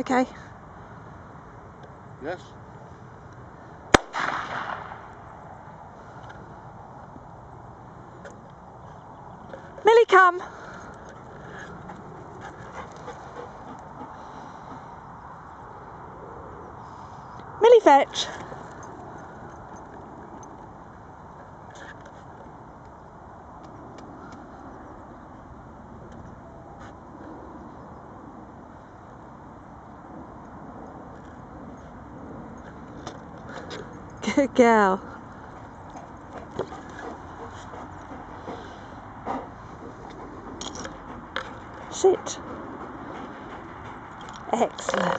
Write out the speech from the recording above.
Okay. Yes. Millie, come. Millie, fetch. Good girl. Sit. Excellent.